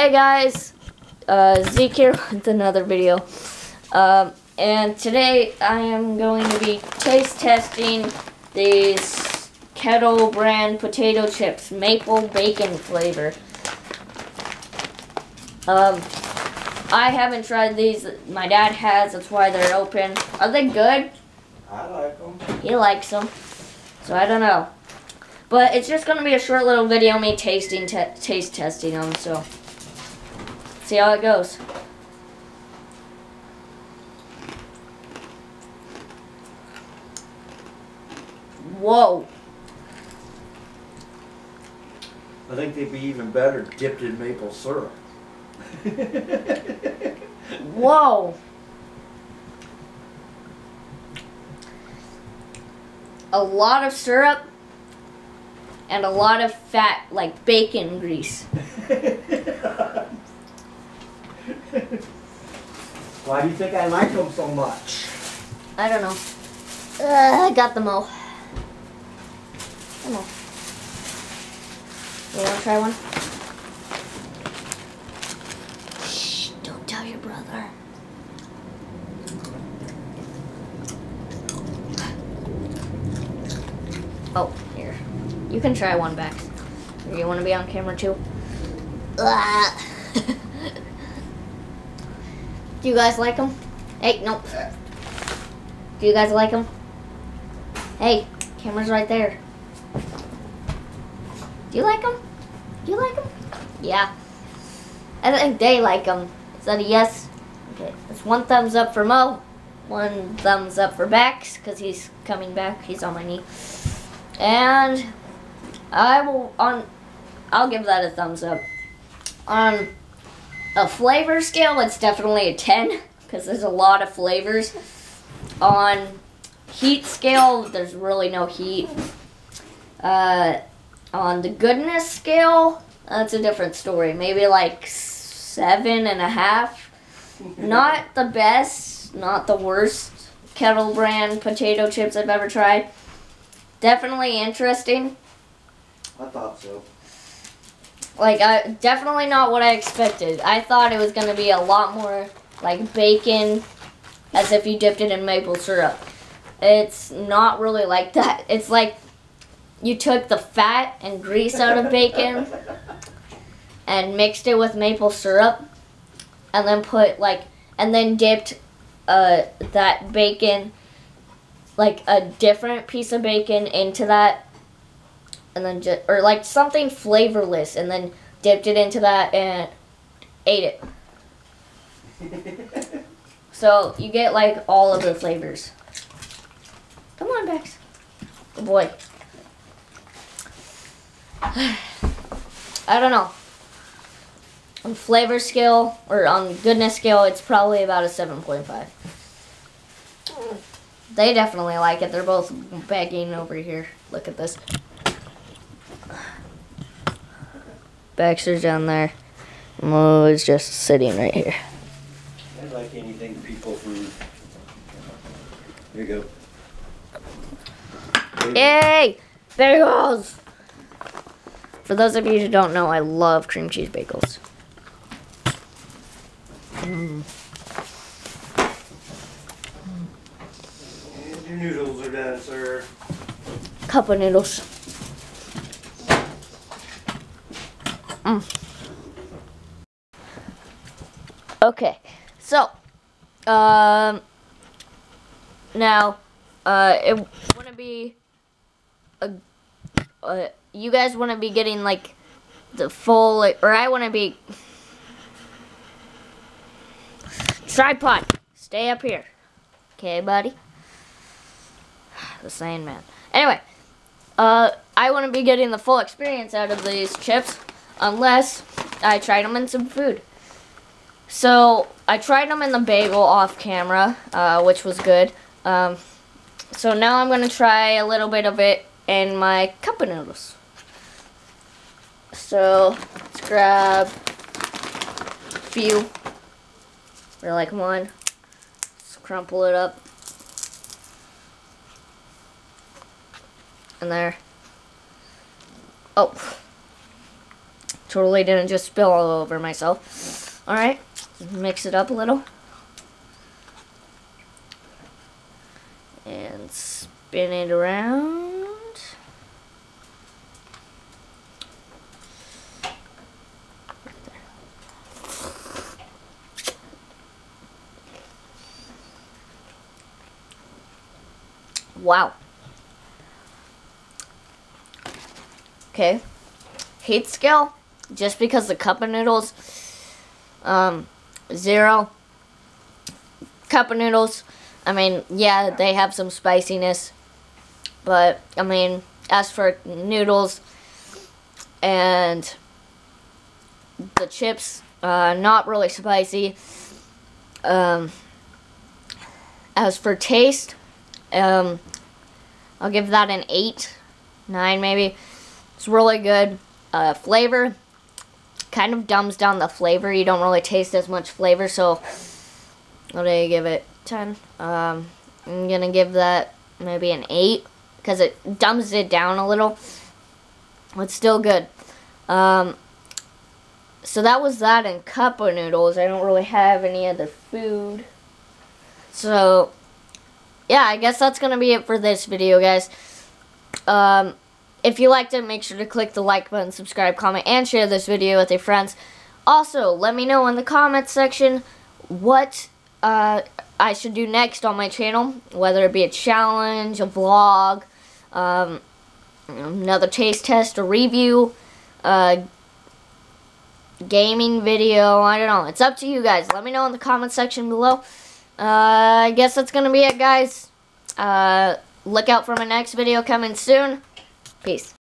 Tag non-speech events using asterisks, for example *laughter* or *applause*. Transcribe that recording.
Hey guys, uh, Zeke here *laughs* with another video. Um, and today I am going to be taste testing these Kettle brand potato chips, maple bacon flavor. Um, I haven't tried these. My dad has. That's why they're open. Are they good? I like them. He likes them. So I don't know. But it's just going to be a short little video me tasting, te taste testing them. So see how it goes. Whoa. I think they'd be even better dipped in maple syrup. Whoa. A lot of syrup and a lot of fat, like bacon grease. *laughs* *laughs* Why do you think I like them so much? I don't know. Uh, I got them all. Come on. You want to try one? Shh, don't tell your brother. Oh, here. You can try one back. You want to be on camera too? Ah. *laughs* Do you guys like them? Hey, nope. Do you guys like them? Hey, camera's right there. Do you like them? Do you like them? Yeah. I think they like them. Is that a yes? Okay, that's one thumbs up for Mo. One thumbs up for Bex, because he's coming back. He's on my knee. And I will, on, I'll give that a thumbs up. On a flavor scale, it's definitely a 10, because there's a lot of flavors. On heat scale, there's really no heat. Uh, on the goodness scale, that's a different story. Maybe like seven and a half. Not the best, not the worst kettle brand potato chips I've ever tried. Definitely interesting. I thought so. Like, I, definitely not what I expected. I thought it was going to be a lot more like bacon, as if you dipped it in maple syrup. It's not really like that. *laughs* It's like you took the fat and grease out of bacon *laughs* and mixed it with maple syrup and then put like and then dipped uh, that bacon like a different piece of bacon into that and then just or like something flavorless and then dipped it into that and ate it *laughs* so you get like all of the flavors come on Bex good boy *sighs* I don't know. On flavor scale, or on goodness scale, it's probably about a 7.5. They definitely like it. They're both begging over here. Look at this. Baxter's down there. Mo is just sitting right here. I like anything people food. Here you go. Yay! Bagels! For those of you who don't know, I love cream cheese bagels. Mm. And your noodles are done, sir. Cup of noodles. Mm. Okay, so, um, now, uh, it wouldn't be a, uh, you guys to be getting like the full, like, or I to be tripod. Stay up here, okay, buddy. *sighs* The same man. Anyway, uh, I to be getting the full experience out of these chips, unless I tried them in some food. So I tried them in the bagel off camera, uh, which was good. Um, so now I'm going to try a little bit of it in my cup of noodles. So let's grab a few, or like one, let's crumple it up. And there. Oh. Totally didn't just spill all over myself. Alright, mix it up a little. And spin it around. Wow. Okay. Heat scale, just because the cup of noodles, um, zero. Cup of noodles, I mean, yeah, they have some spiciness. But, I mean, as for noodles and the chips, uh, not really spicy. Um, as for taste, um, I'll give that an 8, 9 maybe. It's really good. Uh, flavor kind of dumbs down the flavor. You don't really taste as much flavor, so what do you give it? 10. Um, I'm going to give that maybe an 8 because it dumbs it down a little. It's still good. Um, so that was that and cup of noodles. I don't really have any other food. So yeah, I guess that's going to be it for this video, guys. Um, if you liked it, make sure to click the like button, subscribe, comment, and share this video with your friends. Also, let me know in the comments section what uh, I should do next on my channel, whether it be a challenge, a vlog, um, another taste test, a review, a gaming video, I don't know. It's up to you guys. Let me know in the comment section below. Uh, I guess that's going to be it, guys. Uh, look out for my next video coming soon. Peace.